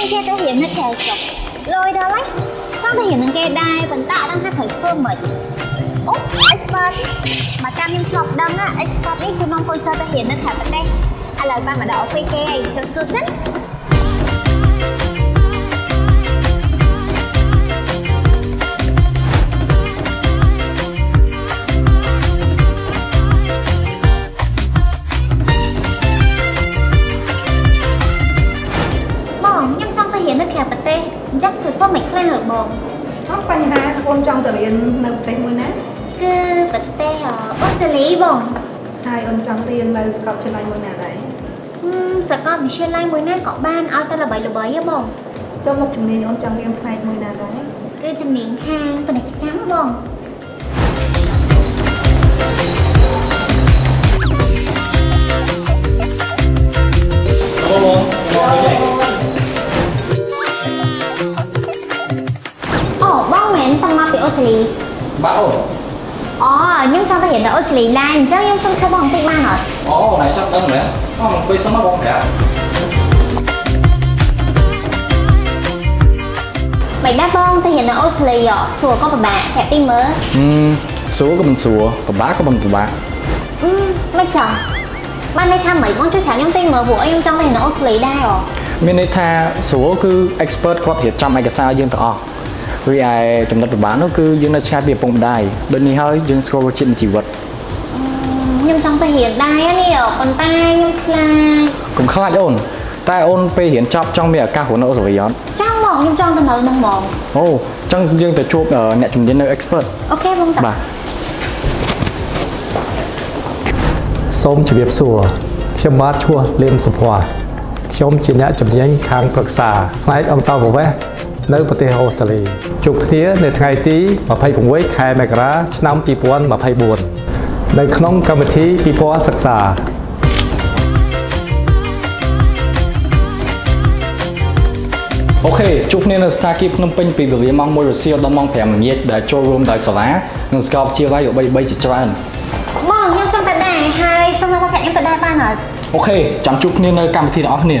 ខ្ញុំចេះតែរៀននៅក្រៅស្រុកលយដល់ហើយចង់ទៅរៀននឹងគេដែរប៉ុន្តែអត់ដឹងថាត្រូវធ្វើម៉េចអូ expert មកតាមខ្ញុំធ្លាប់ដឹងណា expert នេះគឺនាំពុយសិស្សទៅរៀននៅក្រៅប្រទេសឥឡូវបានមកដល់អូហ្វេគេហើយចុះសួរសិន ង់ទៅរៀននៅក្រៅប្រទេសអញ្ចឹងគឺធ្វើមិនខ្លះហ៎បងអត់បញ្ហាអូនចង់ទៅរៀននៅប្រទេសមួយណាគឺប្រទេសអអូស្ត្រាលីបងហើយអូនចង់រៀននៅសាកលវិទ្យាល័យមួយណាដែរហឹមសាកលវិទ្យាល័យមួយណាក៏បានឲ្យតែល្បីល្បីហ៎បងចុះមកជំនាញអូនចង់រៀនផ្នែកមួយណាដែរគឺជំនាញខាងពាណិជ្ជកម្មហ៎បងអូបងមក នតាមកពីអូស្ត្រាលីបាទអូអូខ្ញុំចង់ទៅរៀននៅអូស្ត្រាលីឡាយអញ្ចឹងខ្ញុំសុំខិតបងបន្តិចបានអត់អូណៃចាប់ដឹងមែនអូមកពេលសុំមកបងប្រាប់មិនដែរបងទៅរៀននៅអូស្ត្រាលីអសួរក៏ពិបាកប្រាប់ទីមើលហឹមស្រួលក៏មិនស្រួលពិបាកក៏មិនពិបាកអឺមិនចង់បានន័យថាមិនបងជួយប្រាប់ខ្ញុំទីមើលព្រោះអីខ្ញុំចង់ទៅរៀននៅអូស្ត្រាលីដែរអូមានន័យថាស្រួលគឺ expert គាត់រៀបចំឯកសារយើងទាំងអស់ រីឯចំណុចពិបាកនោះគឺយើងនៅឆ្ងាយពីឪពុកម្ដាយដូចនេះហើយយើងស្គាល់រសជាតិនៃជីវិតខ្ញុំចង់ទៅរៀនដែរនេះប៉ុន្តែខ្ញុំខ្លាចកុំខ្លាចអូនតែអូនពេលរៀនចប់ចង់មានឱកាសរស់នៅអូស្ត្រាលីអត់ចង់មកខ្ញុំចង់ទៅនៅនឹងហ្មងអូអញ្ចឹងយើងទៅជួបអឺអ្នកជំនាញនៅ expert អូខេបងតាបាទសូមជម្រាបសួរខ្ញុំបាទឈ្មោះលៀនសុភ័ក្រខ្ញុំជាអ្នកជំនាញខាងប្រឹក្សាផ្នែកអន្តរប្រវេសន៍ នៅប្រទេសអូស្ត្រាលីជួបគ្នានៅថ្ងៃទី26ខែមករាឆ្នាំ2024នៅក្នុងកម្មវិធីពិព័រណ៍សិក្សាអូខេជួបគ្នានៅស្ថានភាពភ្នំពេញពីវេលាម៉ោង1រសៀលដល់ម៉ោង5ល្ងាចដែលចូលរួមដោយសាលានិងសាកលវិទ្យាល័យល្បីៗជាច្រើនបងខ្ញុំសុំទៅដែរហើយសុំឲ្យបងប្រាប់ខ្ញុំទៅដែរបានអត់អូខេចាំជួបគ្នានៅកម្មវិធីទាំងអស់គ្នា